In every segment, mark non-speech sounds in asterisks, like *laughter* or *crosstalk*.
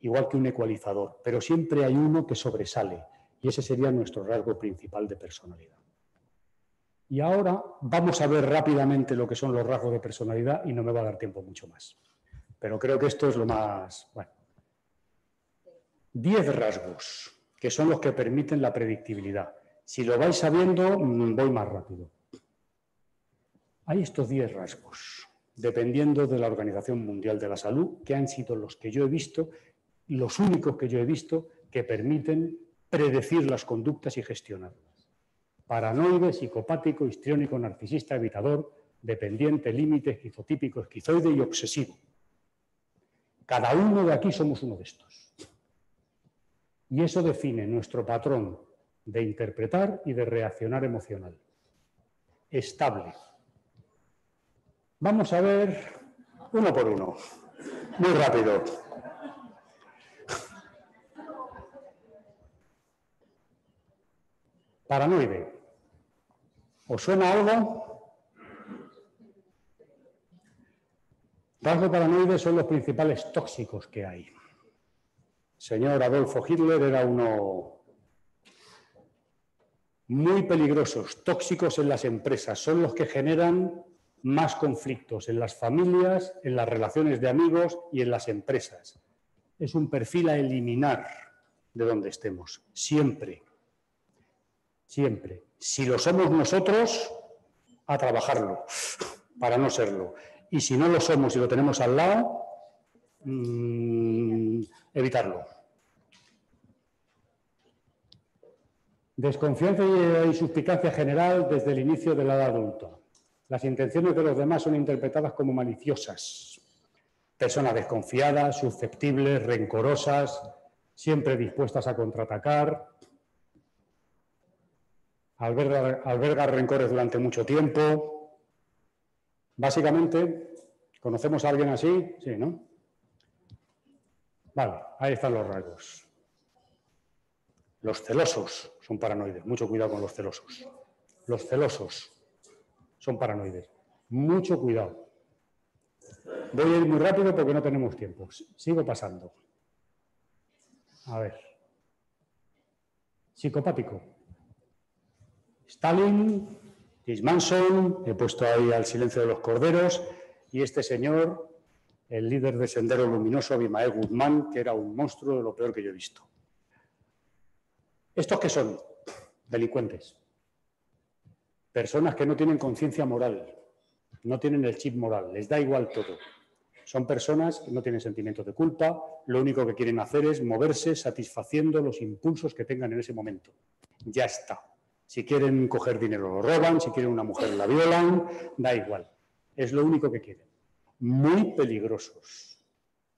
igual que un ecualizador, pero siempre hay uno que sobresale y ese sería nuestro rasgo principal de personalidad. Y ahora vamos a ver rápidamente lo que son los rasgos de personalidad y no me va a dar tiempo mucho más. Pero creo que esto es lo más... Bueno. Diez rasgos, que son los que permiten la predictibilidad. Si lo vais sabiendo, mm, voy más rápido. Hay estos diez rasgos, dependiendo de la Organización Mundial de la Salud, que han sido los que yo he visto, los únicos que yo he visto que permiten predecir las conductas y gestionarlas. Paranoide, psicopático, histriónico, narcisista, evitador, dependiente, límite, esquizotípico, esquizoide y obsesivo. Cada uno de aquí somos uno de estos. Y eso define nuestro patrón de interpretar y de reaccionar emocional. Estable. Vamos a ver uno por uno. Muy rápido. Paranoide. ¿Os suena algo? Rasgo paranoide son los principales tóxicos que hay. señor Adolfo Hitler era uno muy peligrosos, tóxicos en las empresas, son los que generan más conflictos en las familias, en las relaciones de amigos y en las empresas. Es un perfil a eliminar de donde estemos, siempre siempre. Si lo somos nosotros, a trabajarlo, para no serlo. Y si no lo somos y lo tenemos al lado, mm, evitarlo. Desconfianza y suspicacia general desde el inicio de la edad adulta. Las intenciones de los demás son interpretadas como maliciosas. Personas desconfiadas, susceptibles, rencorosas, siempre dispuestas a contraatacar, alberga, rencores durante mucho tiempo. Básicamente, ¿conocemos a alguien así? Sí, ¿no? Vale, ahí están los rasgos. Los celosos son paranoides. Mucho cuidado con los celosos. Los celosos son paranoides. Mucho cuidado. Voy a ir muy rápido porque no tenemos tiempo. Sigo pasando. A ver. Psicopático. Stalin, Manson, he puesto ahí al silencio de los corderos, y este señor, el líder de Sendero Luminoso, Abimael Guzmán, que era un monstruo de lo peor que yo he visto. ¿Estos qué son? Delincuentes. Personas que no tienen conciencia moral, no tienen el chip moral, les da igual todo. Son personas que no tienen sentimientos de culpa, lo único que quieren hacer es moverse satisfaciendo los impulsos que tengan en ese momento. Ya está. Si quieren coger dinero lo roban, si quieren una mujer la violan, da igual. Es lo único que quieren. Muy peligrosos.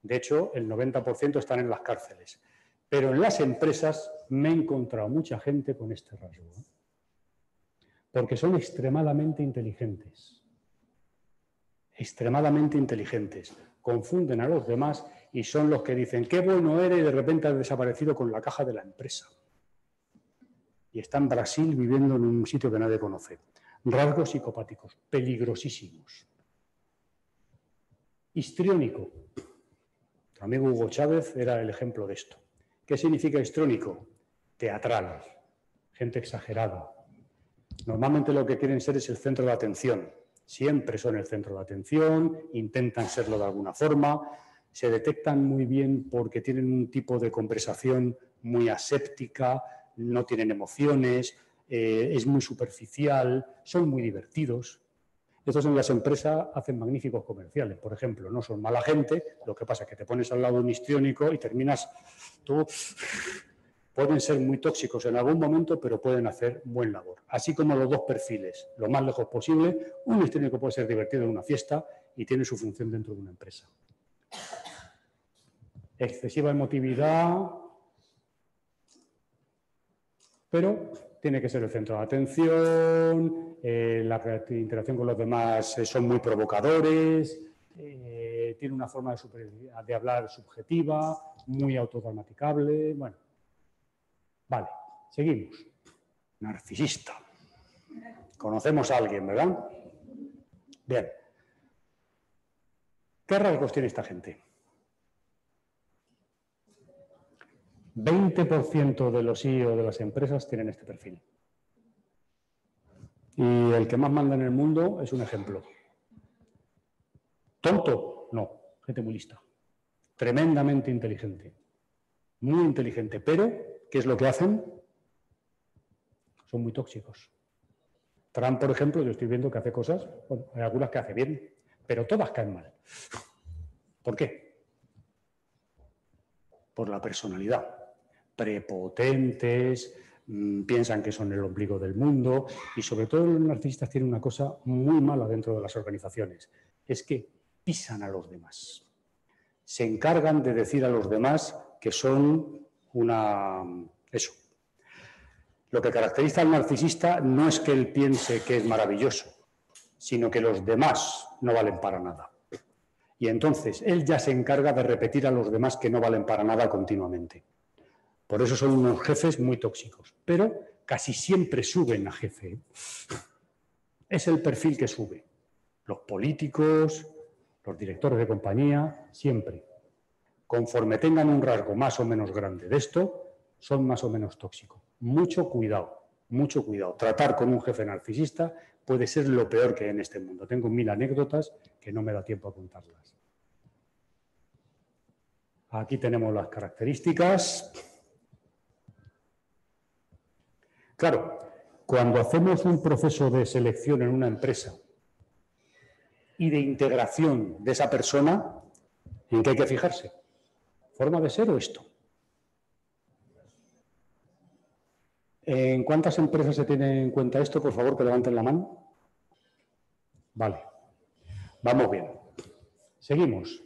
De hecho, el 90% están en las cárceles. Pero en las empresas me he encontrado mucha gente con este rasgo. ¿eh? Porque son extremadamente inteligentes. Extremadamente inteligentes. Confunden a los demás y son los que dicen, qué bueno eres y de repente has desaparecido con la caja de la empresa y está en Brasil viviendo en un sitio que nadie conoce. Rasgos psicopáticos, peligrosísimos. Histriónico. Tu amigo Hugo Chávez era el ejemplo de esto. ¿Qué significa histriónico? Teatral, gente exagerada. Normalmente lo que quieren ser es el centro de atención. Siempre son el centro de atención, intentan serlo de alguna forma, se detectan muy bien porque tienen un tipo de conversación muy aséptica, no tienen emociones, eh, es muy superficial, son muy divertidos. Estos en las empresas hacen magníficos comerciales, por ejemplo, no son mala gente, lo que pasa es que te pones al lado de un histriónico y terminas tú pueden ser muy tóxicos en algún momento, pero pueden hacer buen labor. Así como los dos perfiles, lo más lejos posible, un histriónico puede ser divertido en una fiesta y tiene su función dentro de una empresa. Excesiva emotividad, pero tiene que ser el centro de atención, eh, la interacción con los demás eh, son muy provocadores, eh, tiene una forma de, hablar subjetiva, muy autodramaticable. Bueno, vale, seguimos. Narcisista. Conocemos a alguien, ¿verdad? Bien. ¿Qué rasgos tiene esta gente? 20% de los CEO de las empresas tienen este perfil. Y el que más manda en el mundo es un ejemplo. Tonto, no, gente muy lista. Tremendamente inteligente. Muy inteligente. Pero, ¿qué es lo que hacen? Son muy tóxicos. Trump, por ejemplo, yo estoy viendo que hace cosas, bueno, hay algunas que hace bien, pero todas caen mal. ¿Por qué? Por la personalidad. Prepotentes, mm, piensan que son el ombligo del mundo y sobre todo los narcisistas tienen una cosa muy mala dentro de las organizaciones, es que pisan a los demás. Se encargan de decir a los demás que son una... eso, lo que caracteriza al narcisista no es que él piense que es maravilloso, sino que los demás no valen para nada. Y entonces él ya se encarga de repetir a los demás que no valen para nada continuamente. Por eso son unos jefes muy tóxicos, pero casi siempre suben a jefe. Es el perfil que sube. Los políticos, los directores de compañía, siempre. Conforme tengan un rasgo más o menos grande de esto, son más o menos tóxicos. Mucho cuidado, mucho cuidado. Tratar con un jefe narcisista puede ser lo peor que hay en este mundo. Tengo mil anécdotas que no me da tiempo a contarlas. Aquí tenemos las características. Claro, cuando hacemos un proceso de selección en una empresa y de integración de esa persona, ¿en qué hay que fijarse? ¿Forma de ser o esto? ¿En cuántas empresas se tiene en cuenta esto? Por favor, que levanten la mano. Vale. Vamos bien. Seguimos.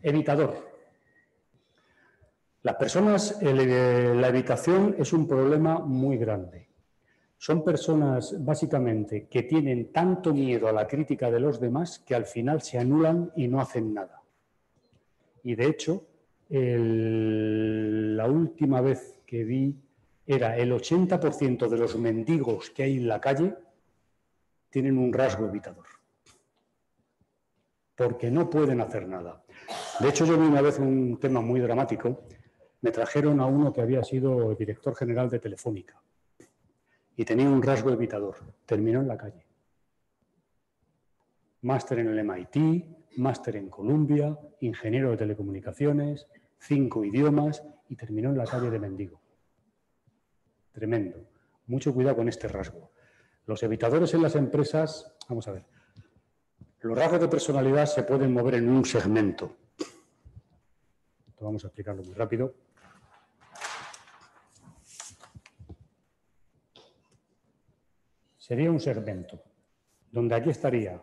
Evitador. Las personas, la evitación es un problema muy grande. Son personas básicamente que tienen tanto miedo a la crítica de los demás que al final se anulan y no hacen nada. Y de hecho, la última vez que vi era el 80% de los mendigos que hay en la calle tienen un rasgo evitador. Porque no pueden hacer nada. De hecho, yo vi una vez un tema muy dramático. Me trajeron a uno que había sido director general de Telefónica y tenía un rasgo evitador. Terminó en la calle. Máster en el MIT, máster en Columbia, ingeniero de telecomunicaciones, cinco idiomas y terminó en la calle de mendigo. Tremendo. Mucho cuidado con este rasgo. Los evitadores en las empresas, vamos a ver, los rasgos de personalidad se pueden mover en un segmento. vamos a explicarlo muy rápido. Sería un segmento, donde aquí estaría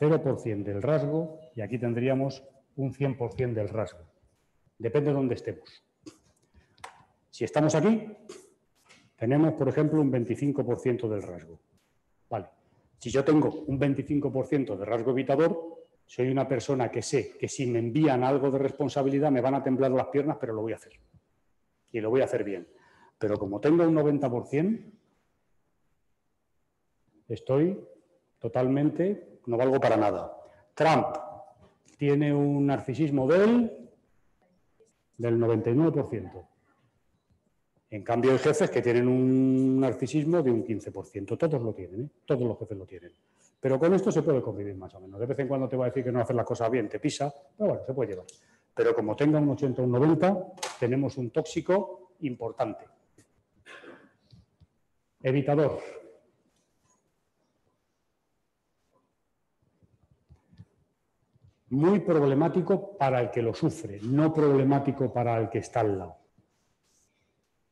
0% del rasgo y aquí tendríamos un 100% del rasgo. Depende de dónde estemos. Si estamos aquí, tenemos, por ejemplo, un 25% del rasgo. Vale. Si yo tengo un 25% de rasgo evitador, soy una persona que sé que si me envían algo de responsabilidad me van a temblar las piernas, pero lo voy a hacer. Y lo voy a hacer bien. Pero como tengo un 90%, estoy totalmente, no valgo para nada. Trump tiene un narcisismo del, del 99%. En cambio, hay jefes que tienen un narcisismo de un 15%. Todos lo tienen, ¿eh? todos los jefes lo tienen. Pero con esto se puede convivir más o menos. De vez en cuando te va a decir que no haces las cosas bien, te pisa, pero bueno, se puede llevar. Pero como tenga un 80 o un 90, tenemos un tóxico importante. Evitador. Muy problemático para el que lo sufre, no problemático para el que está al lado.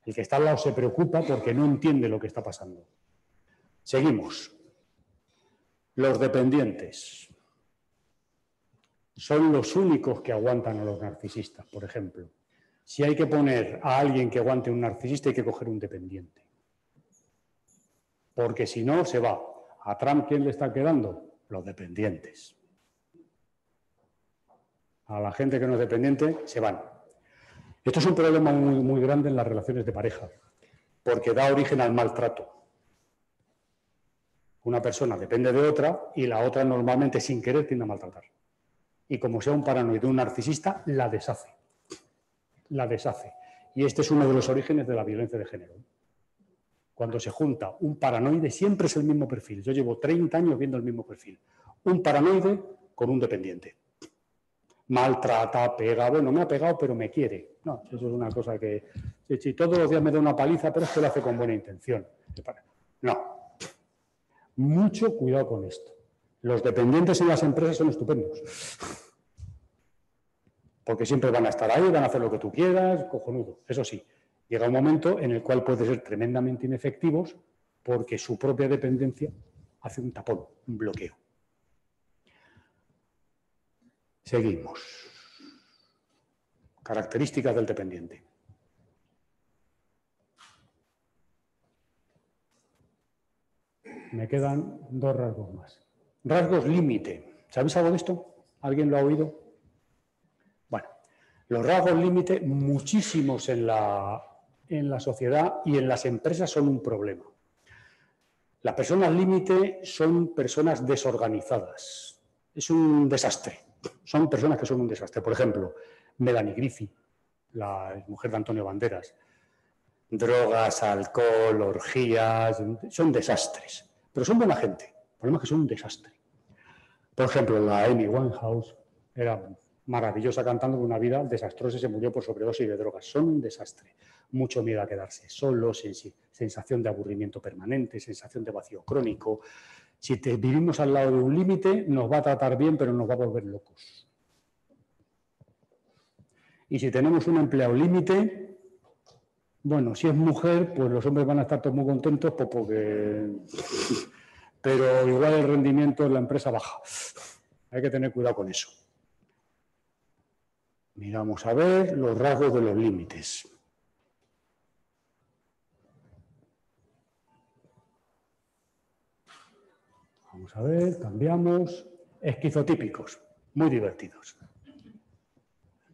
El que está al lado se preocupa porque no entiende lo que está pasando. Seguimos. Los dependientes son los únicos que aguantan a los narcisistas, por ejemplo. Si hay que poner a alguien que aguante un narcisista, hay que coger un dependiente. Porque si no, se va. ¿A Trump quién le está quedando? Los dependientes. A la gente que no es dependiente, se van. Esto es un problema muy, muy grande en las relaciones de pareja, porque da origen al maltrato. Una persona depende de otra y la otra normalmente sin querer tiende a maltratar. Y como sea un paranoide, un narcisista, la deshace. La deshace. Y este es uno de los orígenes de la violencia de género. Cuando se junta un paranoide, siempre es el mismo perfil. Yo llevo 30 años viendo el mismo perfil. Un paranoide con un dependiente. Maltrata, pega, bueno, me ha pegado, pero me quiere. No, eso es una cosa que. Si, todos los días me da una paliza, pero es que lo hace con buena intención. No. Mucho cuidado con esto. Los dependientes en las empresas son estupendos. Porque siempre van a estar ahí, van a hacer lo que tú quieras, cojonudo. Eso sí, llega un momento en el cual puede ser tremendamente inefectivos porque su propia dependencia hace un tapón, un bloqueo. Seguimos. Características del dependiente. Me quedan dos rasgos más. Rasgos límite. ¿Sabéis algo de esto? ¿Alguien lo ha oído? Bueno, los rasgos límite, muchísimos en la, en la sociedad y en las empresas son un problema. Las personas límite son personas desorganizadas. Es un desastre. Son personas que son un desastre. Por ejemplo, Melanie Griffith, la mujer de Antonio Banderas. Drogas, alcohol, orgías, son desastres. Pero son buena gente. El problema es que son un desastre. Por ejemplo, la Amy Winehouse era maravillosa cantando una vida desastrosa y se murió por sobredosis de drogas. Son un desastre. Mucho miedo a quedarse solos, sensación de aburrimiento permanente, sensación de vacío crónico. Si te vivimos al lado de un límite, nos va a tratar bien, pero nos va a volver locos. Y si tenemos un empleado límite, bueno, si es mujer, pues los hombres van a estar todos muy contentos pues porque... *laughs* Pero igual el rendimiento en la empresa baja. Hay que tener cuidado con eso. Miramos a ver los rasgos de los límites. A ver, cambiamos. Esquizotípicos, muy divertidos.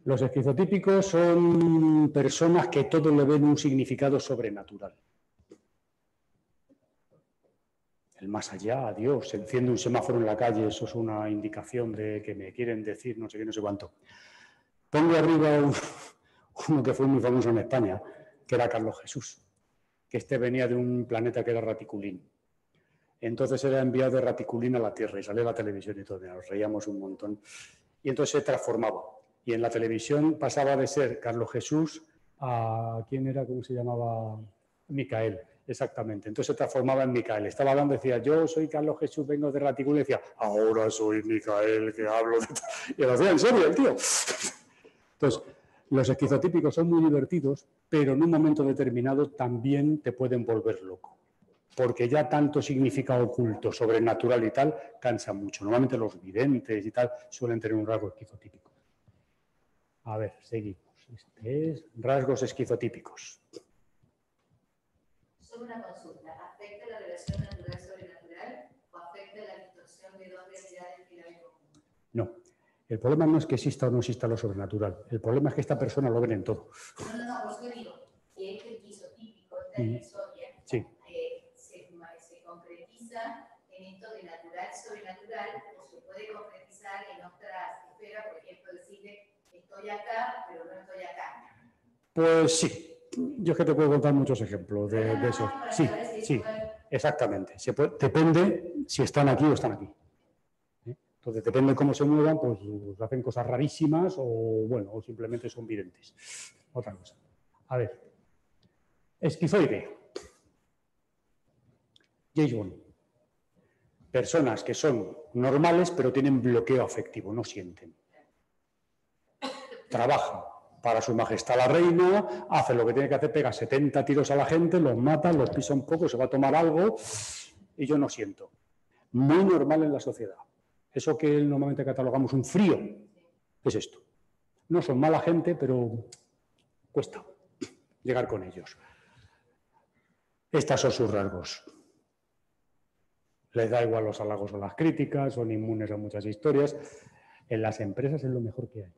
Los esquizotípicos son personas que todo le ven un significado sobrenatural. El más allá, Dios, enciende un semáforo en la calle, eso es una indicación de que me quieren decir no sé qué, no sé cuánto. Pongo arriba uno que fue muy famoso en España, que era Carlos Jesús, que este venía de un planeta que era Raticulín. Entonces era enviado de Raticulín a la Tierra y salió a la televisión y todo, nos reíamos un montón. Y entonces se transformaba y en la televisión pasaba de ser Carlos Jesús a, ¿quién era? ¿Cómo se llamaba? Micael, exactamente. Entonces se transformaba en Micael. Estaba hablando, decía, yo soy Carlos Jesús, vengo de Raticul, y decía, ahora soy Micael, que hablo de... Y lo hacía en serio el tío. Entonces, los esquizotípicos son muy divertidos, pero en un momento determinado también te pueden volver loco. Porque ya tanto significado oculto, sobrenatural y tal, cansa mucho. Normalmente los videntes y tal suelen tener un rasgo esquizotípico. A ver, seguimos. Este es rasgos esquizotípicos. Solo una consulta. ¿Afecta la relación natural-sobrenatural o afecta la distorsión de dos realidades que ven común? No. El problema no es que exista o no exista lo sobrenatural. El problema es que esta persona lo ven en todo. No, no, no, por eso digo, si es esquizotípico, esta mm. historia, sí. eh, se, se concretiza en esto de natural-sobrenatural o se puede concretizar en otras esferas, por ejemplo, decirle estoy acá, pero no estoy acá. Pues sí. Yo es que te puedo contar muchos ejemplos de, eso. Sí, sí, exactamente. depende si están aquí o están aquí. ¿Eh? Entonces, depende de cómo se muevan, pues, pues hacen cosas rarísimas o, bueno, o simplemente son videntes. Otra cosa. A ver. Esquizoide. Jason. Personas que son normales pero tienen bloqueo afectivo, no sienten trabaja para su majestad la reina, hace lo que tiene que hacer, pega 70 tiros a la gente, los mata, los pisa un poco, se va a tomar algo y yo no siento. Muy normal en la sociedad. Eso que normalmente catalogamos un frío, es esto. No son mala gente, pero cuesta llegar con ellos. Estas son sus rasgos. Les da igual los halagos o las críticas, son inmunes a muchas historias. En las empresas es lo mejor que hay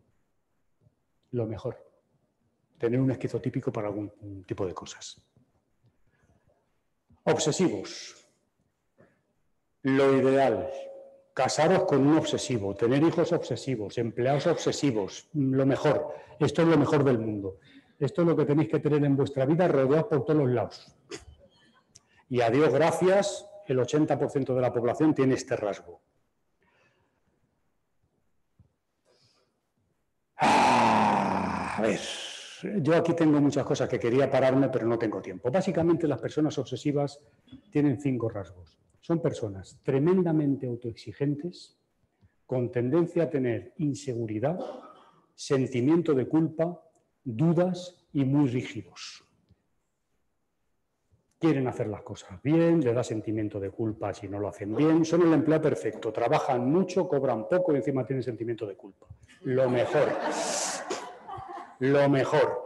lo mejor. Tener un esquizotípico para algún tipo de cosas. Obsesivos. Lo ideal. Casaros con un obsesivo, tener hijos obsesivos, empleados obsesivos, lo mejor. Esto es lo mejor del mundo. Esto es lo que tenéis que tener en vuestra vida rodeados por todos los lados. Y a Dios gracias, el 80% de la población tiene este rasgo. Ah, a ver, yo aquí tengo muchas cosas que quería pararme, pero no tengo tiempo. Básicamente las personas obsesivas tienen cinco rasgos. Son personas tremendamente autoexigentes, con tendencia a tener inseguridad, sentimiento de culpa, dudas y muy rígidos. Quieren hacer las cosas bien, les da sentimiento de culpa si no lo hacen bien, son el empleo perfecto, trabajan mucho, cobran poco y encima tienen sentimiento de culpa. Lo mejor. Lo mejor.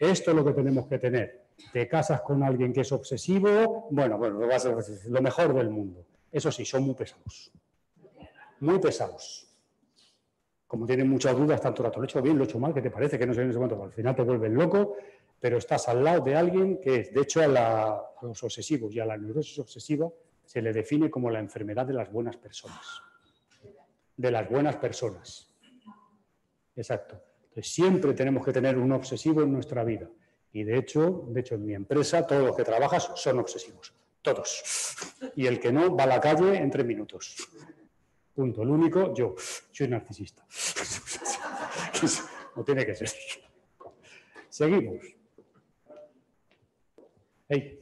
Esto es lo que tenemos que tener. Te casas con alguien que es obsesivo, bueno, bueno, lo mejor del mundo. Eso sí, son muy pesados. Muy pesados como tienen muchas dudas, tanto rato lo he hecho bien, lo he hecho mal, ¿qué te parece? Que no sé en ese momento, al final te vuelves loco, pero estás al lado de alguien que es, de hecho, a, los obsesivos y a la neurosis obsesiva se le define como la enfermedad de las buenas personas. De las buenas personas. Exacto. Entonces, siempre tenemos que tener un obsesivo en nuestra vida. Y de hecho, de hecho, en mi empresa, todos los que trabajas son obsesivos. Todos. Y el que no va a la calle en tres minutos. Punto. El único, yo. Soy narcisista. *laughs* no tiene que ser. Seguimos. Hey.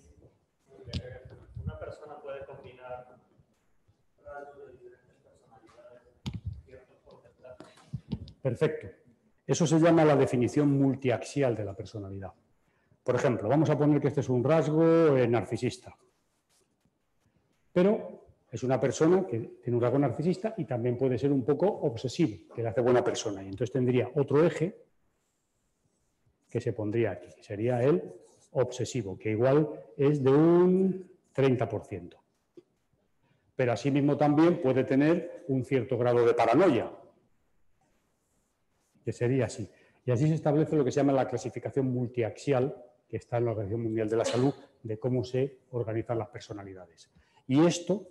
Una persona puede combinar rasgos de diferentes personalidades ciertos porcentajes. Perfecto. Eso se llama la definición multiaxial de la personalidad. Por ejemplo, vamos a poner que este es un rasgo eh, narcisista. Pero es una persona que tiene un rasgo narcisista y también puede ser un poco obsesivo, que le hace buena persona. Y entonces tendría otro eje que se pondría aquí, que sería el obsesivo, que igual es de un 30%. Pero asimismo también puede tener un cierto grado de paranoia, que sería así. Y así se establece lo que se llama la clasificación multiaxial, que está en la Organización Mundial de la Salud, de cómo se organizan las personalidades. Y esto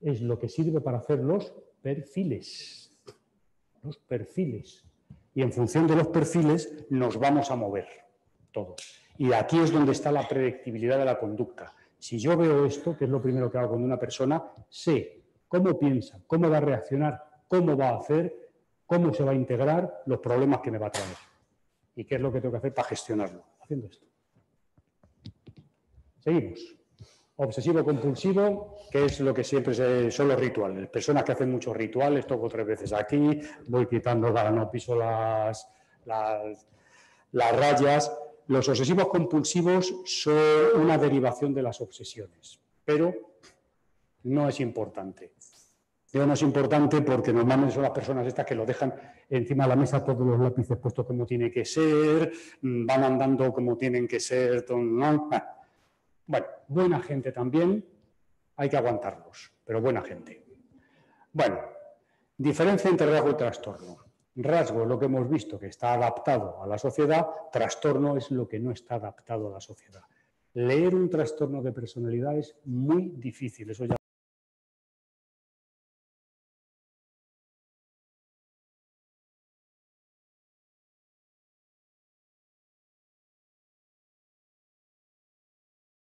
es lo que sirve para hacer los perfiles. Los perfiles. Y en función de los perfiles nos vamos a mover todos. Y aquí es donde está la predictibilidad de la conducta. Si yo veo esto, que es lo primero que hago con una persona, sé cómo piensa, cómo va a reaccionar, cómo va a hacer, cómo se va a integrar, los problemas que me va a traer. Y qué es lo que tengo que hacer para gestionarlo. Haciendo esto. Seguimos. Obsesivo compulsivo, que es lo que siempre son los rituales. Personas que hacen muchos rituales, toco tres veces aquí, voy quitando, no piso las, las, las rayas. Los obsesivos compulsivos son una derivación de las obsesiones, pero no es importante. Digo, no es importante porque normalmente son las personas estas que lo dejan encima de la mesa todos los lápices puestos como tiene que ser, van andando como tienen que ser, ¿no? Bueno, buena gente también, hay que aguantarlos, pero buena gente. Bueno, diferencia entre rasgo y trastorno. Rasgo es lo que hemos visto que está adaptado a la sociedad, trastorno es lo que no está adaptado a la sociedad. Leer un trastorno de personalidad es muy difícil, eso ya